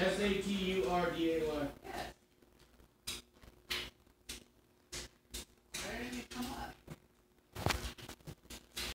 S A T U R D A Y.